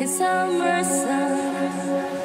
It's summer sun.